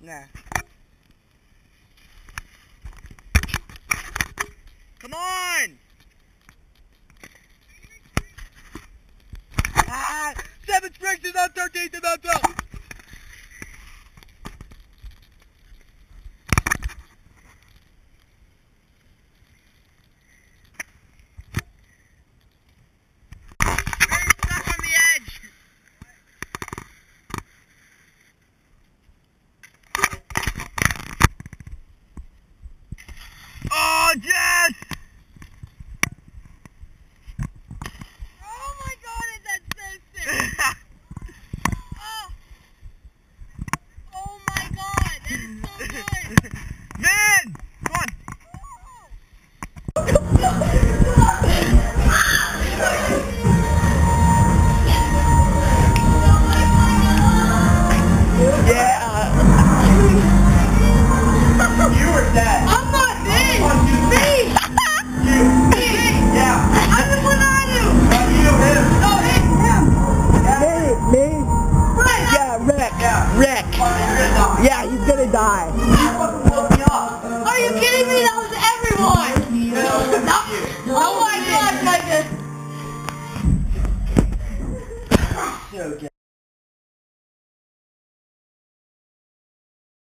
来 Rick. Yeah, he's gonna die. Are you kidding me? That was everyone! No, oh my gosh, I. So good.